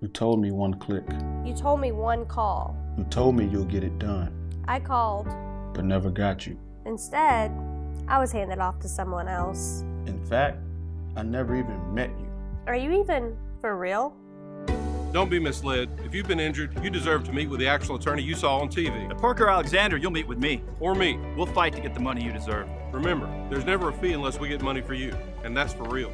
You told me one click. You told me one call. You told me you'll get it done, I called. but never got you. Instead, I was handed off to someone else. In fact, I never even met you. Are you even for real? Don't be misled. If you've been injured, you deserve to meet with the actual attorney you saw on TV. At Parker Alexander, you'll meet with me. Or me. We'll fight to get the money you deserve. Remember, there's never a fee unless we get money for you. And that's for real.